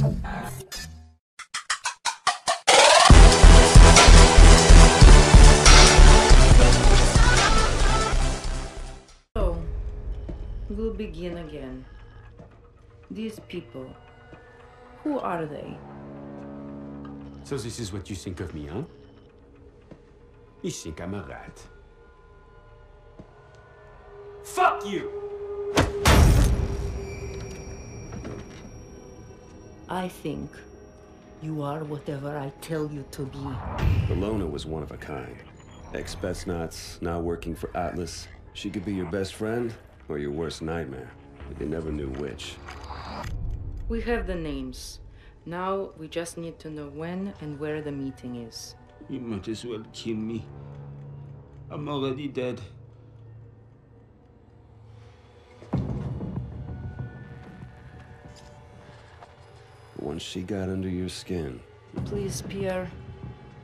So, we'll begin again. These people, who are they? So this is what you think of me, huh? You think I'm a rat. Fuck you! I think you are whatever I tell you to be. Bologna was one of a kind. Ex-Spetsnaz, now working for Atlas. She could be your best friend or your worst nightmare. You never knew which. We have the names. Now we just need to know when and where the meeting is. You might as well kill me. I'm already dead. Once she got under your skin, Please, Pierre,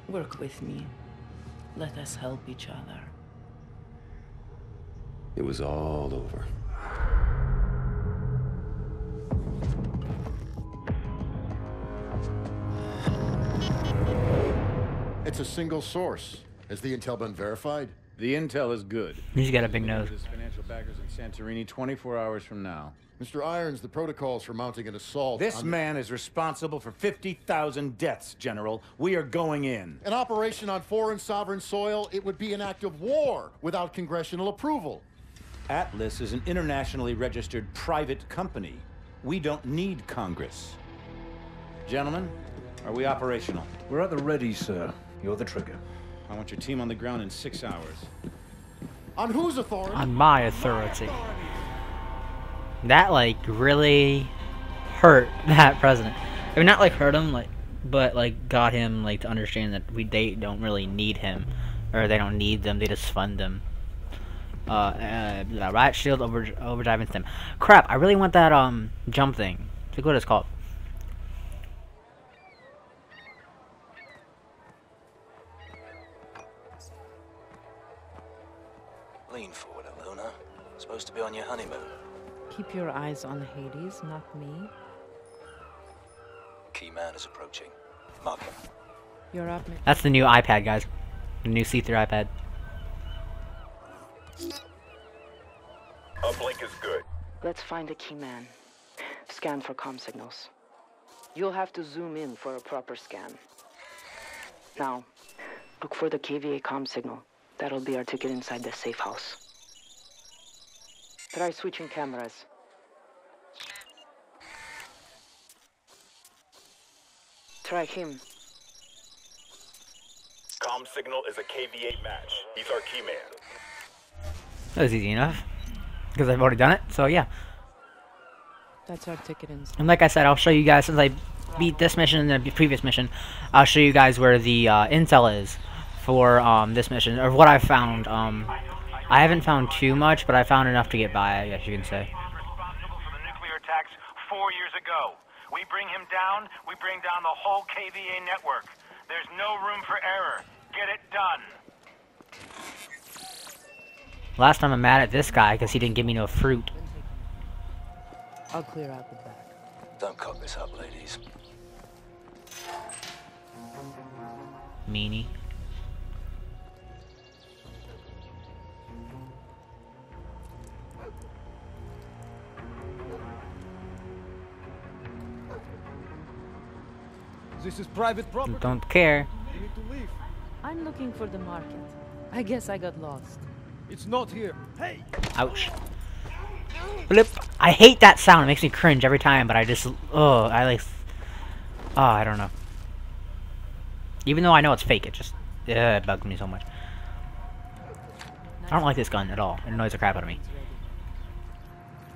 work with me. Let us help each other. it was all over. It's a single source. Has the intel been verified? The intel is good. He's got a big nose. His financial backers in Santorini 24 hours from now. Mr. Irons, the protocols for mounting an assault. This on the- man is responsible for 50,000 deaths, General. We are going in. An operation on foreign sovereign soil, it would be an act of war without congressional approval. Atlas is an internationally registered private company. We don't need Congress. Gentlemen, are we operational? We're at the ready, sir. You're the trigger. I want your team on the ground in six hours. On whose authority? On my authority. That like really hurt that president. I mean, not like hurt him, like, but like got him like to understand that we they don't really need him, or they don't need them. They just fund them. Uh, uh riot shield over overdriving stem. Crap! I really want that um jump thing. Look what it's called. Lean forward, Ilona. Supposed to be on your honeymoon. Keep your eyes on Hades, not me. Key man is approaching. Mark him. You're up, Mi- That's the new iPad, guys. The new see-through iPad. Uplink is good. Let's find the key man. Scan for com signals. You'll have to zoom in for a proper scan. Now, look for the KVA com signal. That'll be our ticket inside the safe house. Try switching cameras. Try him. Com signal is a KVA match. He's our key man. That was easy enough. Because I've already done it, so yeah. That's our ticket inside. And like I said, I'll show you guys, since I beat this mission and the previous mission, I'll show you guys where the uh, intel is for um, this mission, or what I found. Um, I haven't found too much, but I found enough to get by, I guess you can say. Responsible for the nuclear attacks four years ago. We bring him down, we bring down the whole KVA network. There's no room for error. Get it done. Last time I'm mad at this guy because he didn't give me no fruit. I'll clear out the back. Don't cock this up, ladies. Meanie. This is private property. Don't care. You need to leave. I'm looking for the market. I guess I got lost. It's not here. Hey! Ouch. Blip. I hate that sound. It makes me cringe every time, but I just, oh, I like, oh, I don't know. Even though I know it's fake, it just, ugh, it bugs me so much. I don't like this gun at all. It annoys the crap out of me.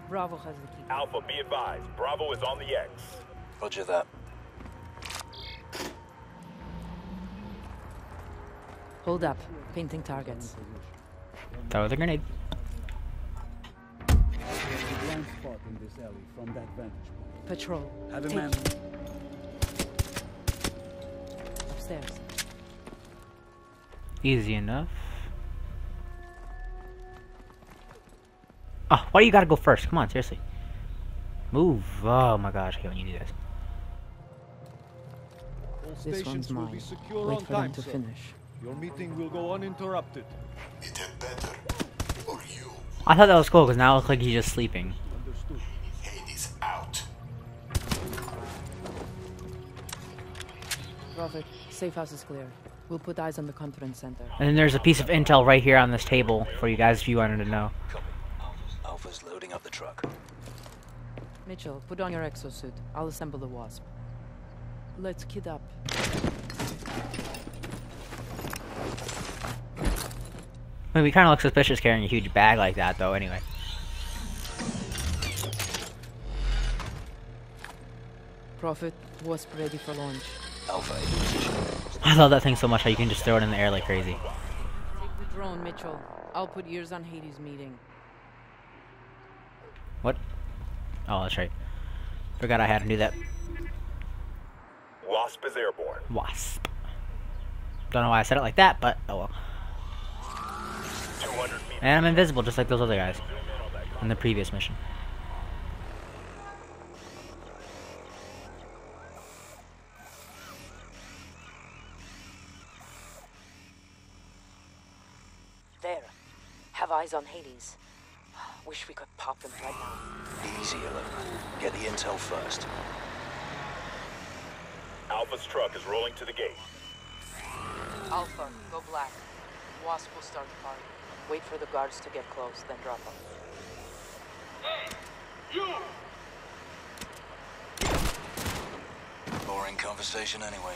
Bravo has the key. Alpha, be advised. Bravo is on the X. Roger that. Hold up. Painting targets. Throw the grenade. Blind spot in this alley from that vantage point. Patrol. Have a man. Upstairs. Easy enough. Oh, why do you gotta go first? Come on, seriously. Move. Oh my gosh, I hate when you do this. This one's mine. Wait for time, them to sir. finish. Your meeting will go uninterrupted. It had better. Or you. I thought that was cool because now it looks like he's just sleeping. Understood. Hades out. Prophet, safe house is clear. We'll put eyes on the conference center. And then there's a piece of intel right here on this table for you guys if you wanted to know. Copy. Alpha's loading up the truck. Mitchell, put on your exosuit. I'll assemble the wasp. Let's kid up. I mean, we kind of look suspicious carrying a huge bag like that, though, anyway. Prophet, was ready for launch. Alpha position. I love that thing so much how you can just throw it in the air like crazy. Take the drone, Mitchell. I'll put ears on Hades' meeting. What? Oh, that's right. Forgot I had to do that. Wasp is airborne. Wasp. Don't know why I said it like that, but oh well. 200 meters. And I'm invisible just like those other guys in the previous mission. There. Have eyes on Hades. Wish we could pop them right now. Easy, Ilona. Get the intel first. Alpha's truck is rolling to the gate. Alpha, go black. Wasp will start the party. Wait for the guards to get close, then drop them. Boring conversation anyway.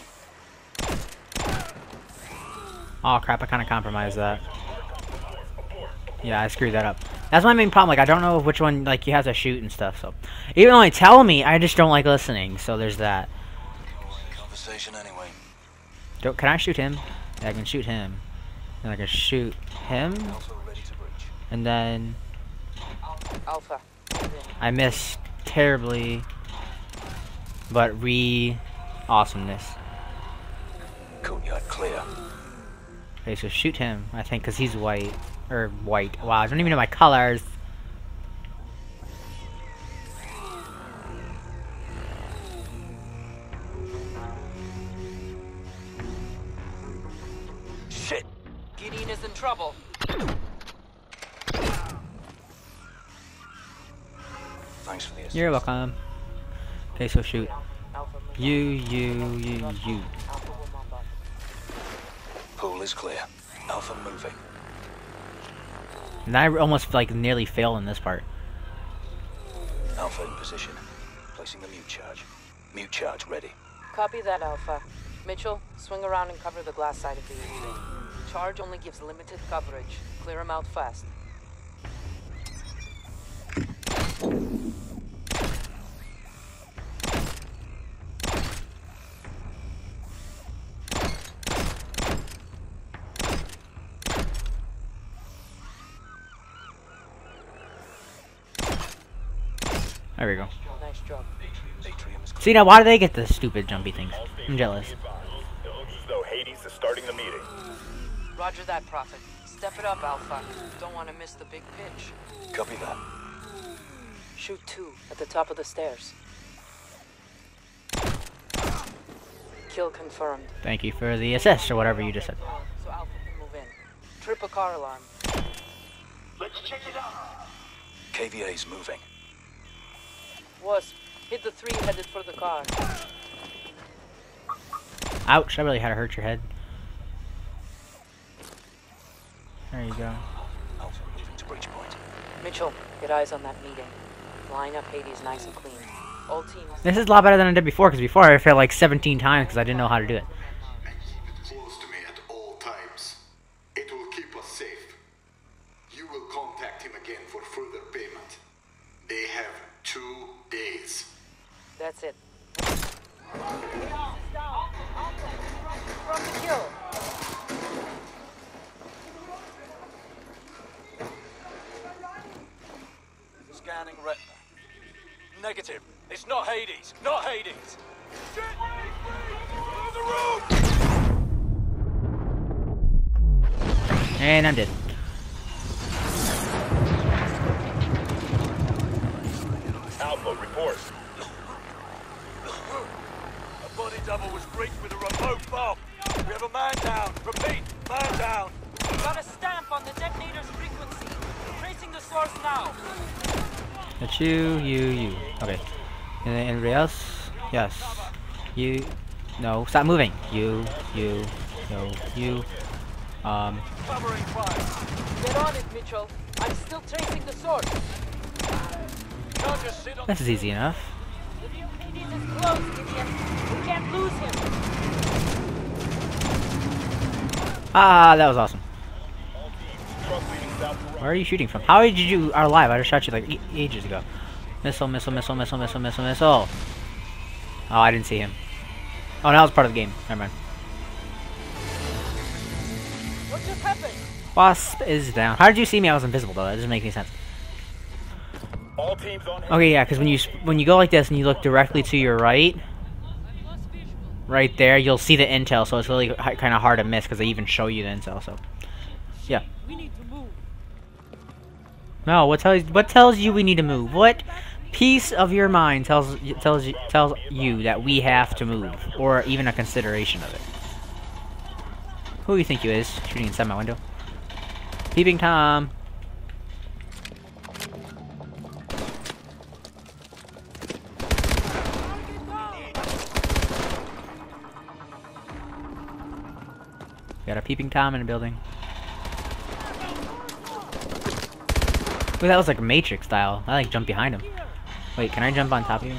Oh crap, I kind of compromised that. Yeah, I screwed that up. That's my main problem, like, I don't know which one, like, you have to shoot and stuff, so. Even though they tell me, I just don't like listening, so there's that. Conversation anyway. Don't, can I shoot him? Yeah, I can shoot him. And I can shoot him, Alpha ready to breach. and then Alpha. I miss terribly, but re awesomeness. Courtyard clear. Okay, so shoot him, I think, because he's white. Or white. Wow, I don't even know my colors. Trouble. Thanks for the assist. You're welcome. Okay, so shoot. Alpha, You, you, you, you. Alpha will mop up. Pool is clear. Alpha moving. And I almost like nearly failed in this part. Alpha in position. Placing the mute charge. Mute charge ready. Copy that, Alpha. Mitchell, swing around and cover the glass side of the HV. Charge only gives limited coverage. Clear them out fast. There we go. Nice job. Atrium is clear. See now, why do they get the stupid jumpy things? I'm jealous. It looks as though Hades is starting the meeting. Roger that, Prophet. Step it up, Alpha. Don't want to miss the big pitch. Copy that. Shoot two at the top of the stairs. Kill confirmed. Thank you for the assist or whatever you just said. So Alpha can move in. Trip a car alarm. Let's check it out. KVA's moving. Wasp, hit the three headed for the car. Ouch, I really had to hurt your head. There you go. Alpha moving to breach point. Mitchell, get eyes on that meeting. Line up Hades nice and clean. All teams. This is a lot better than I did before, because before I failed like 17 times because I didn't know how to do it. And keep it close to me at all times. It will keep us safe. You will contact him again for further payment. They have two days. That's it. From the kill. Scanning retina. Negative. It's not Hades. Not Hades. And I'm dead. Alpha, report. A body double was breached with a remote bomb. We have a man down. Repeat, That's you, you, you. Okay. And then anybody else? Yes. You. No, stop moving. You, you, no, you. Um, Covering fire. Get on it, Mitchell. I'm still tracing the source. Can't just sit on this is easy enough. Is close, We can't lose him. Ah, that was awesome. Where are you shooting from? How did you are alive? I just shot you like e ages ago. Missile, missile, missile, missile, missile, missile, missile. Oh, I didn't see him. Oh, that was part of the game. Never mind. What just happened? Wasp is down. How did you see me? I was invisible though. That doesn't make any sense. All teams on Okay, yeah, because when you when you go like this and you look directly to your right, right there, you'll see the intel. So it's really kind of hard to miss because they even show you the intel. So, yeah. No, what tells what tells you we need to move? What piece of your mind tells tells you tells you that we have to move, or even a consideration of it? Who do you think you is shooting inside my window? Peeping Tom. Got a peeping Tom in a building. Ooh, that was like Matrix style. I like jump behind him. Wait, can I jump on top of you?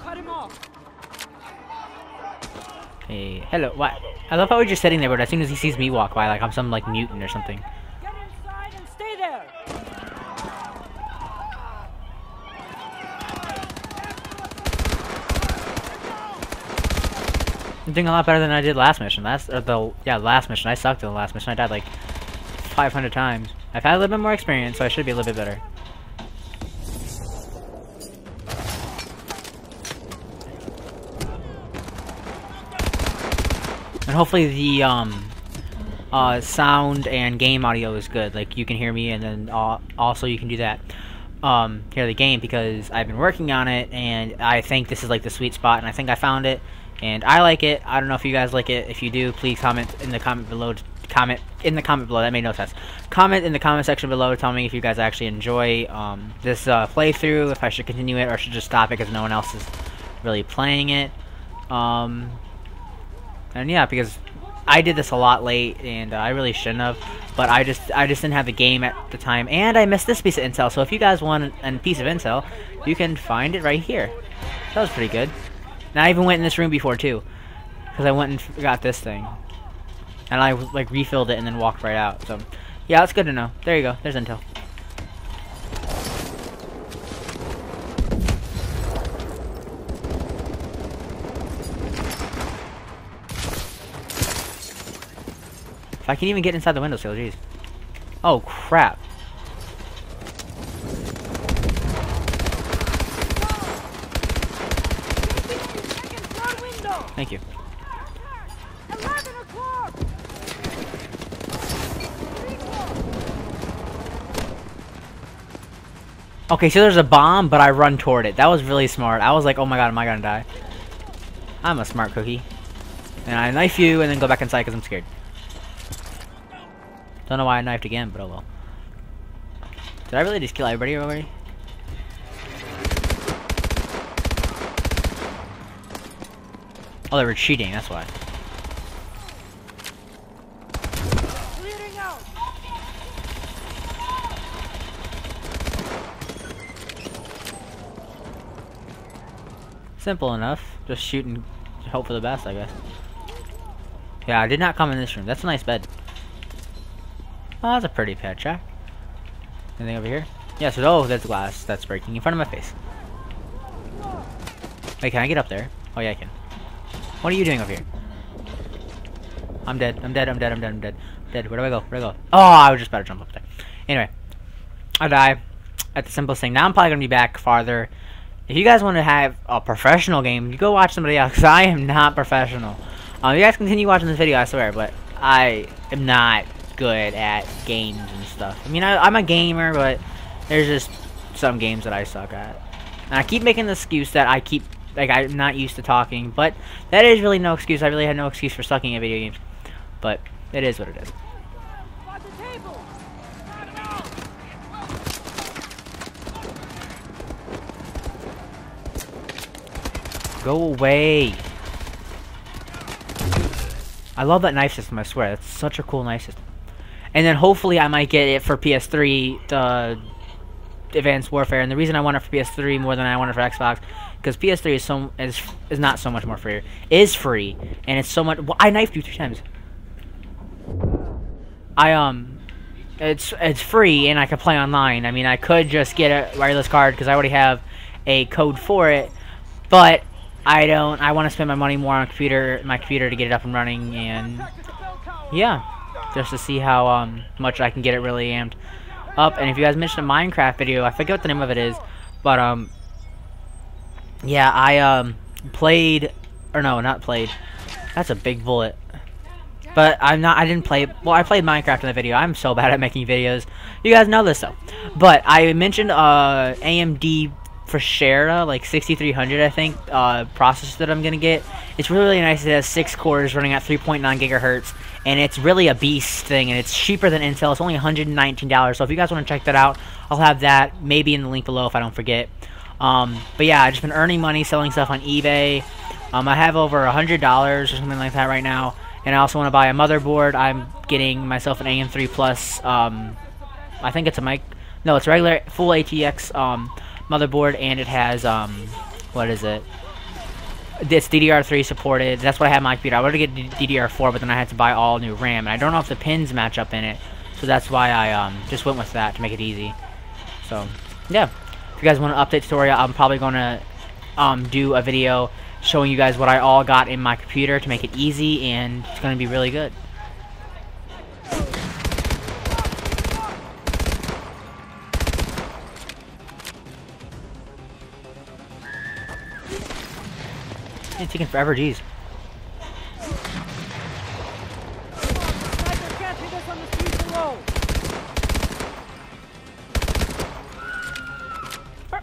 Cut him off. Hey, hello. What? I love how we're just sitting there, but as soon as he sees me walk by, like I'm some like mutant or something. Get inside and stay there. I'm doing a lot better than I did last mission. Last, or the yeah, last mission. I sucked at the last mission. I died like 500 times. I've had a little bit more experience, so I should be a little bit better. And hopefully the um, uh, sound and game audio is good. Like you can hear me, and then uh, also you can do that. Um, hear the game because I've been working on it, and I think this is like the sweet spot, and I think I found it, and I like it. I don't know if you guys like it. If you do, please comment in the comment below. Comment in the comment below. That made no sense. Comment in the comment section below. Tell me if you guys actually enjoy um, this uh, playthrough. If I should continue it or should just stop it because no one else is really playing it. Um, and yeah, because I did this a lot late, and uh, I really shouldn't have. But I just I just didn't have the game at the time, and I missed this piece of intel. So if you guys want a piece of intel, you can find it right here. That was pretty good. And I even went in this room before too, because I went and got this thing, and I like refilled it and then walked right out. So yeah, that's good to know. There you go. There's intel. If I can even get inside the windowsill, jeez. Oh, crap. Thank you. Okay, so there's a bomb, but I run toward it. That was really smart. I was like, oh my god, am I gonna die? I'm a smart cookie. And I knife you and then go back inside because I'm scared. Don't know why I knifed again, but oh well. Did I really just kill everybody already? Oh, they were cheating, that's why. Simple enough. Just shoot and hope for the best, I guess. Yeah, I did not come in this room. That's a nice bed. Oh, that's a pretty pet track. Anything over here? Yes, oh, there's glass that's breaking in front of my face. Wait, can I get up there? Oh, yeah, I can. What are you doing over here? I'm dead. I'm dead. I'm dead. I'm dead. I'm dead. Dead. Where do I go? Where do I go? Oh, I was just about to jump up there. Anyway, I die. That's the simplest thing. Now I'm probably going to be back farther. If you guys want to have a professional game, you go watch somebody else, because I am not professional. Um, you guys continue watching this video, I swear, but I am not good at games and stuff. I mean, I, I'm a gamer, but there's just some games that I suck at. And I keep making the excuse that I keep like I'm not used to talking, but that is really no excuse. I really had no excuse for sucking at video games, but it is what it is. Go away. I love that knife system, I swear. That's such a cool knife system. And then hopefully I might get it for PS3, the Advanced Warfare. And the reason I want it for PS3 more than I want it for Xbox, because PS3 is so is is not so much more free. Is free, and it's so much. Well, I knifed you three times. I um, it's it's free and I can play online. I mean, I could just get a wireless card because I already have a code for it, but I don't. I want to spend my money more on computer, my computer to get it up and running, and yeah, just to see how um much I can get it really amped up. And if you guys mentioned a Minecraft video, I forget what the name of it is, but um, yeah, I um played, or no, not played. That's a big bullet. But I'm not. I didn't play. Well, I played Minecraft in the video. I'm so bad at making videos. You guys know this though. But I mentioned uh AMD Vishera, like 6300, I think, uh, processor that I'm gonna get. It's really, really nice. It has six cores running at 3.9 gigahertz, and it's really a beast thing. And it's cheaper than Intel. It's only 119 dollars. So if you guys want to check that out, I'll have that maybe in the link below if I don't forget. Um, but yeah, I've just been earning money selling stuff on eBay. Um, I have over a hundred dollars or something like that right now, and I also want to buy a motherboard. I'm getting myself an AM3 Plus. Um, I think it's a mic. No, it's regular full ATX um, motherboard, and it has um, what is it? It's DDR3 supported. That's what I had my computer. I wanted to get DDR4, but then I had to buy all new RAM, and I don't know if the pins match up in it, so that's why I um, just went with that to make it easy. So, yeah. If you guys want an update story, I'm probably going to um, do a video showing you guys what I all got in my computer to make it easy, and it's going to be really good. It's taking forever, jeez.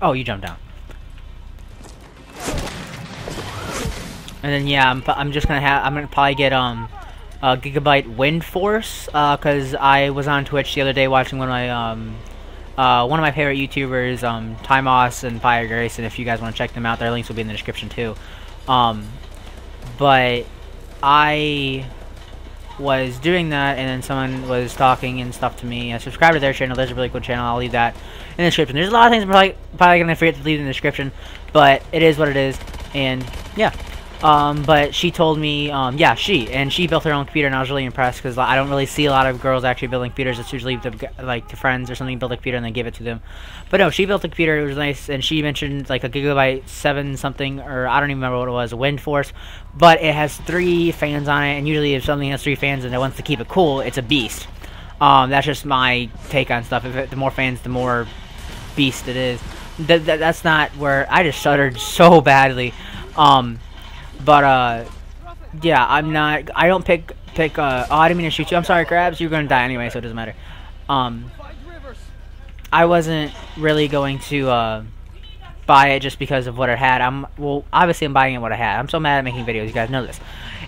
Oh, you jumped down. And then yeah, I'm, I'm just gonna have I'm gonna probably get um a Gigabyte Wind Force uh, cause I was on Twitch the other day watching one of my um uh, one of my favorite YouTubers um Timos and Fire Grace and if you guys want to check them out their links will be in the description too. Um, but I was doing that, and then someone was talking and stuff to me. I subscribed to their channel. There's a really cool channel. I'll leave that in the description. There's a lot of things I'm probably, probably going to forget to leave in the description, but it is what it is. And, yeah. Um, but she told me, um, yeah, she, and she built her own computer, and I was really impressed, because I don't really see a lot of girls actually building computers. It's usually, like, to friends or something, build a computer, and then give it to them. But no, she built a computer, it was nice, and she mentioned, like, a Gigabyte 7 something, or I don't even remember what it was, Wind Force, but it has three fans on it, and usually if something has three fans and it wants to keep it cool, it's a beast. Um, that's just my take on stuff. If it, the more fans, the more beast it is. Th that's not where, I just shuddered so badly. Um, but, uh, yeah, I'm not, I don't pick, pick, uh, oh, I didn't mean to shoot you. I'm sorry, Crabs, you're gonna die anyway, so it doesn't matter. Um, I wasn't really going to, uh, buy it just because of what it had. I'm, well, obviously I'm buying it what I had. I'm so mad at making videos, you guys know this.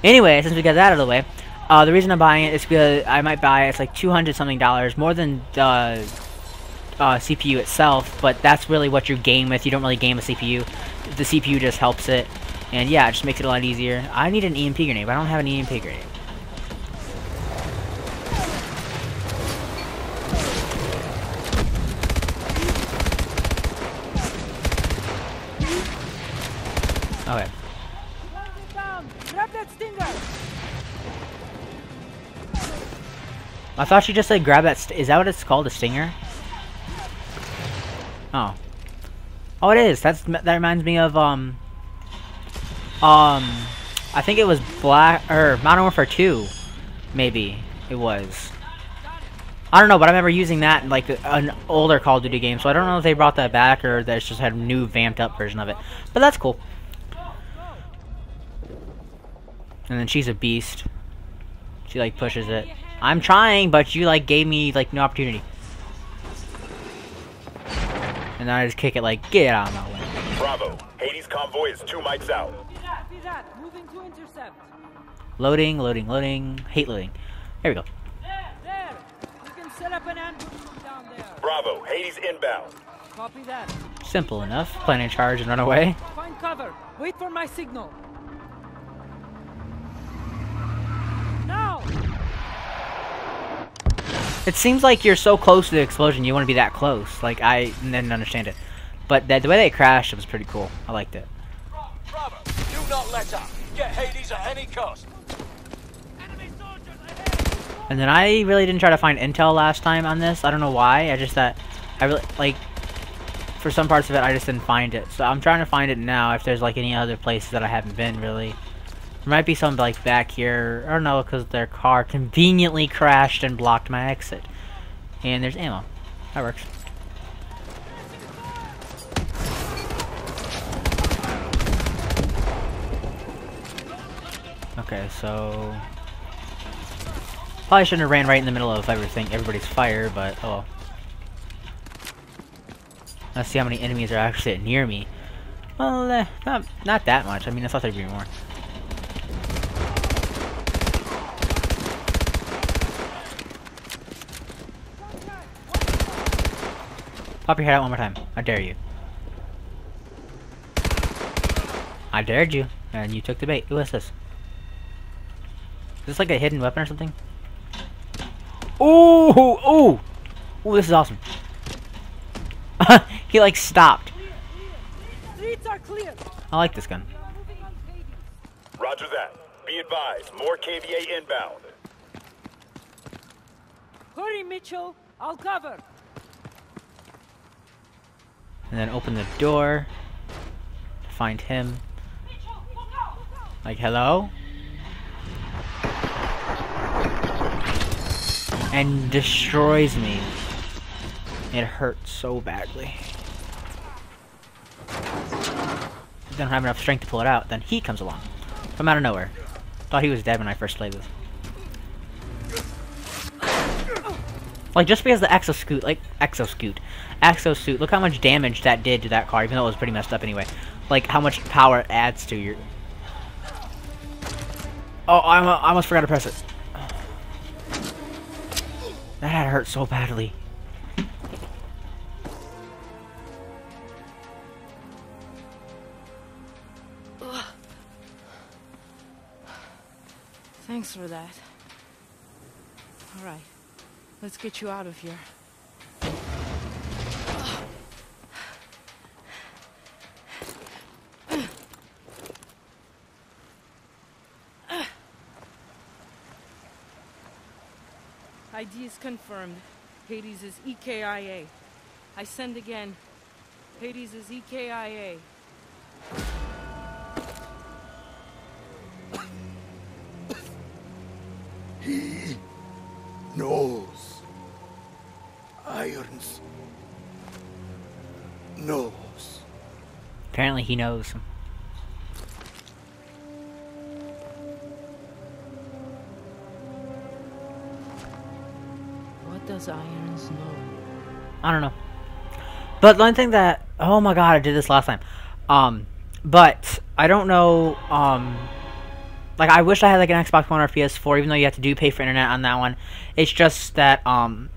Anyway, since we got that out of the way, uh, the reason I'm buying it is because I might buy it, it's like 200 something dollars, more than the, uh, CPU itself, but that's really what you game with. You don't really game a CPU. The CPU just helps it. And yeah, it just makes it a lot easier. I need an EMP grenade, but I don't have an EMP grenade. Okay. I thought she just said grab that. is that what it's called? A stinger? Oh. Oh, it is. That's that reminds me of um. Um, I think it was Black or Modern Warfare 2, maybe it was. I don't know, but I remember using that in like an older Call of Duty game, so I don't know if they brought that back or they just had a new vamped up version of it. But that's cool. And then she's a beast. She like pushes it. I'm trying, but you like gave me like no opportunity. And then I just kick it like, get out of my way. Bravo. Hades convoy is two mics out. Copy that, copy that. Moving to intercept. Loading, loading, loading. Hate loading. Here we go. There, there. We can set up an ambush from down there. Bravo, Hades inbound. Copy that. Simple enough. Plan a charge and run away. Find cover. Wait for my signal. Now! It seems like you're so close to the explosion, you want to be that close. Like, I didn't understand it. But the, the way they crashed, it was pretty cool. I liked it. Bravo, do not let up. Get Hades at any cost. And then I really didn't try to find intel last time on this. I don't know why. I just thought, I really, like, for some parts of it, I just didn't find it. So I'm trying to find it now if there's, like, any other places that I haven't been, really. There might be some, like, back here. I don't know, because their car conveniently crashed and blocked my exit. And there's ammo. That works. Okay, so... Probably shouldn't have ran right in the middle of everything, everybody's fire, but oh well. Let's see how many enemies are actually near me. Well, eh, not, not that much. I mean, I thought there'd be more. Pop your head out one more time. I dare you. I dared you, and you took the bait. Who is this? Is this like a hidden weapon or something? Ooh! Ooh! Ooh, this is awesome. he like stopped. Streets are clear. I like this gun. Roger that. Be advised, more KVA inbound. Hurry, Mitchell. I'll cover. And then open the door. Find him. Like, hello? And destroys me. It hurts so badly. I Don't have enough strength to pull it out. Then he comes along. From out of nowhere. Thought he was dead when I first played this. Like, just because the exoscoot, like, exoscoot, exosuit, look how much damage that did to that car, even though it was pretty messed up anyway. Like, how much power it adds to your... Oh, I I almost forgot to press it. That had hurt so badly. Thanks for that. All right, let's get you out of here. ID is confirmed. Hades is EKIA. I send again. Hades is EKIA. He knows. Irons knows. Apparently he knows. What I don't know. But the only thing that oh my god, I did this last time. Um, but I don't know. Um, like I wish I had like an Xbox One or PS4, even though you have to do pay for internet on that one. It's just that um,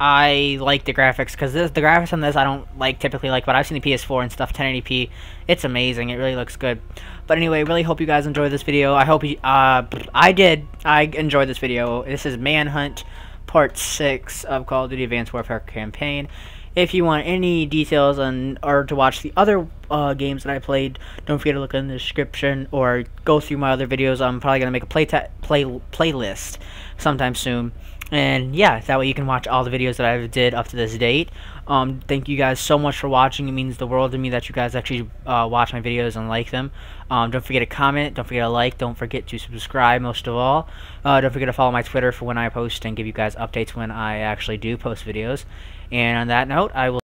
I like the graphics because the graphics on this I don't like typically like, but I've seen the PS4 and stuff 1080p. It's amazing. It really looks good. But anyway, really hope you guys enjoyed this video. I hope you. Uh, I did. I enjoyed this video. This is Manhunt Part Six of Call of Duty Advanced Warfare Campaign. If you want any details on or to watch the other uh, games that I played, don't forget to look in the description or go through my other videos. I'm probably gonna make a play play playlist sometime soon. And yeah, that way you can watch all the videos that I have did up to this date. Um, thank you guys so much for watching. It means the world to me that you guys actually uh, watch my videos and like them. Um, don't forget to comment. Don't forget to like. Don't forget to subscribe most of all. Uh, don't forget to follow my Twitter for when I post and give you guys updates when I actually do post videos. And on that note, I will